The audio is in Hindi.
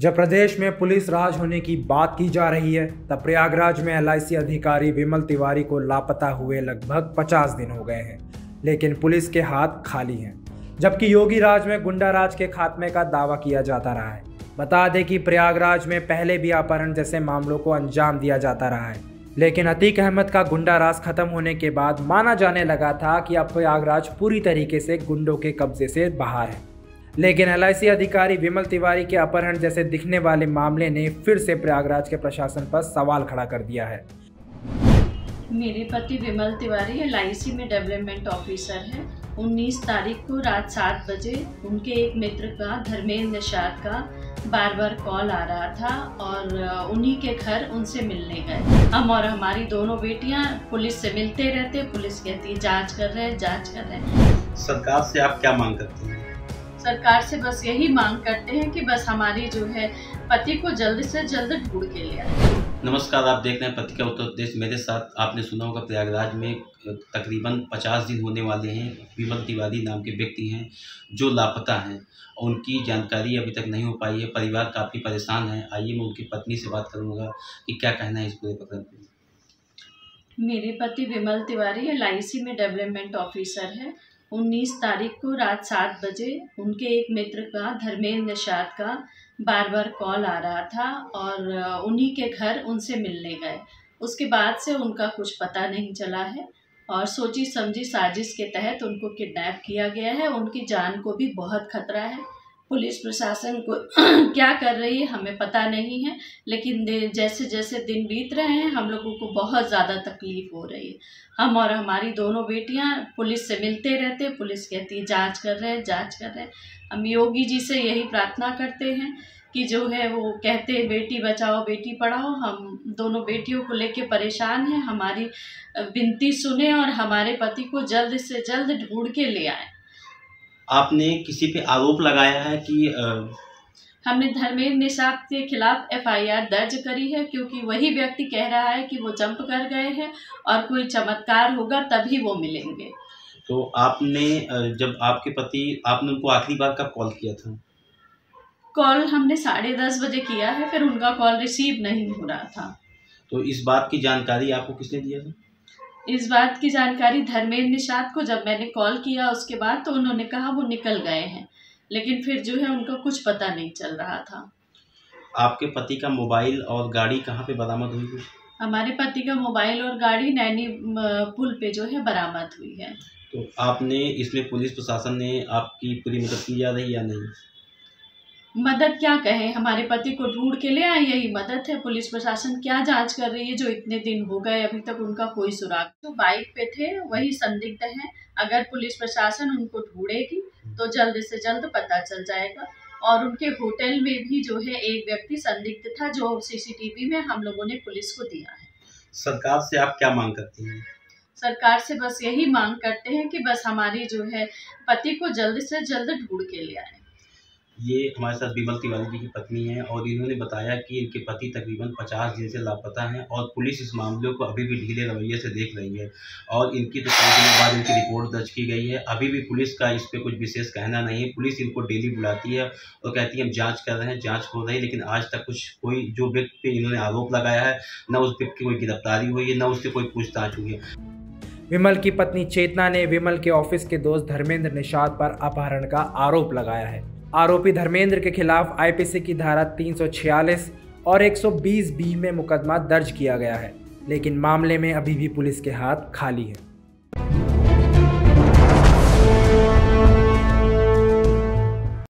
जब प्रदेश में पुलिस राज होने की बात की जा रही है, तब प्रयागराज में एलआईसी अधिकारी विमल तिवारी को लापता हुए लगभग 50 दिन हो गए हैं, लेकिन पुलिस के हाथ खाली हैं। जबकि योगी राज में गुंडा राज के खात्मे का दावा किया जाता रहा है। बता दें कि प्रयागराज में पहले भी अपहरण जैसे मामलों को अंजाम दिया जाता रहा है, लेकिन अतीक अहमद का गुंडा राज खत्म होने के बाद माना जाने लगा था कि अब प्रयागराज पूरी तरीके से गुंडों के कब्जे से बाहर है। लेकिन एल अधिकारी विमल तिवारी के अपहरण जैसे दिखने वाले मामले ने फिर से प्रयागराज के प्रशासन पर सवाल खड़ा कर दिया है। मेरे पति विमल तिवारी एलआईसी में डेवलपमेंट ऑफिसर है। 19 तारीख को रात सात बजे उनके एक मित्र का धर्मेंद्र निषाद का बार बार कॉल आ रहा था और उन्हीं के घर उनसे मिलने गए। हम और हमारी दोनों बेटियाँ पुलिस से मिलते रहते पुलिस कहती है जाँच कर रहे हैं जाँच कर रहे हैं। सरकार से आप क्या मांग करते हैं? सरकार से बस यही मांग करते हैं कि बस हमारी जो है पति को जल्द से जल्द ढूंढ के ले नमस्कार आप देख रहे हैं पति का उत्तर प्रदेश। मेरे साथ आपने सुना होगा प्रयागराज में तकरीबन पचास दिन होने वाले हैं। विमल तिवारी नाम के व्यक्ति हैं जो लापता हैं उनकी जानकारी अभी तक नहीं हो पाई है। परिवार काफ़ी परेशान है। आइए मैं उनकी पत्नी से बात करूँगा कि क्या कहना है इस पूरे प्रकरण पर मेरे पति विमल तिवारी एल में डेवलपमेंट ऑफिसर है। 19 तारीख को रात सात बजे उनके एक मित्र का, धर्मेंद्र निषाद का बार बार कॉल आ रहा था और उन्हीं के घर उनसे मिलने गए। उसके बाद से उनका कुछ पता नहीं चला है और सोची समझी साजिश के तहत उनको किडनैप किया गया है। उनकी जान को भी बहुत खतरा है। पुलिस प्रशासन को क्या कर रही है, हमें पता नहीं है, लेकिन जैसे जैसे दिन बीत रहे हैं, हम लोगों को बहुत ज़्यादा तकलीफ़ हो रही है। हम और हमारी दोनों बेटियाँ पुलिस से मिलते रहते पुलिस कहती है, जाँच कर रहे हैं, जाँच कर रहे हैं। हम योगी जी से यही प्रार्थना करते हैं कि जो है वो कहते हैं, बेटी बचाओ, बेटी पढ़ाओ। हम दोनों बेटियों को लेके परेशान हैं। हमारी विनती सुने और हमारे पति को जल्द से जल्द ढूंढ के ले आए। आपने किसी पे आरोप लगाया है कि आ... हमने धर्मेंद्र निषाद के खिलाफ एफआईआर दर्ज करी है क्योंकि वही व्यक्ति कह रहा है कि वो जंप कर गए हैं और कोई चमत्कार होगा तभी वो मिलेंगे। तो आपने जब आपके पति आपने उनको आखिरी बार कब कॉल किया था? कॉल हमने साढ़े दस बजे किया है फिर उनका कॉल रिसीव नहीं हो रहा था। तो इस बात की जानकारी आपको किसने दिया था? इस बात की जानकारी धर्मेंद्र निषाद को जब मैंने कॉल किया उसके बाद तो उन्होंने कहा वो निकल गए हैं। लेकिन फिर जो है उनको कुछ पता नहीं चल रहा था। आपके पति का मोबाइल और गाड़ी कहाँ पे बरामद हुई थी? हमारे पति का मोबाइल और गाड़ी नैनी पुल पे जो है बरामद हुई है। तो आपने इसमें पुलिस प्रशासन ने आपकी पूरी मदद की जा रही या नहीं? मदद क्या कहें? हमारे पति को ढूंढ के ले आए यही मदद है। पुलिस प्रशासन क्या जाँच कर रही है जो इतने दिन हो गए अभी तक उनका कोई सुराग? जो बाइक पे थे वही संदिग्ध हैं। अगर पुलिस प्रशासन उनको ढूंढेगी तो जल्द से जल्द पता चल जाएगा। और उनके होटल में भी जो है एक व्यक्ति संदिग्ध था जो सीसीटीवी में हम लोगों ने पुलिस को दिया है। सरकार से आप क्या मांग करती हैं? सरकार से बस यही मांग करते हैं कि बस हमारी जो है पति को जल्द से जल्द ढूंढ के ले आए। ये हमारे साथ बिमल तिवारी जी की पत्नी है और इन्होंने बताया कि इनके पति तकरीबन पचास दिन से लापता हैं और पुलिस इस मामले को अभी भी ढीले रवैये से देख रही है और इनकी तो कई दिनों बाद इनकी रिपोर्ट दर्ज की गई है। अभी भी पुलिस का इस पर कुछ विशेष कहना नहीं है। पुलिस इनको डेली बुलाती है और कहती है, हम जाँच कर रहे हैं, जाँच हो रही है, लेकिन आज तक कुछ कोई जो व्यक्ति पे इन्होंने आरोप लगाया है, न उस व्यक्ति की कोई गिरफ्तारी हुई है, न उससे कोई पूछताछ हुई है। विमल की पत्नी चेतना ने विमल के ऑफ़िस के दोस्त धर्मेंद्र निषाद पर अपहरण का आरोप लगाया है। आरोपी धर्मेंद्र के खिलाफ आईपीसी की धारा 346 और 120 बी में मुकदमा दर्ज किया गया है, लेकिन मामले में अभी भी पुलिस के हाथ खाली है।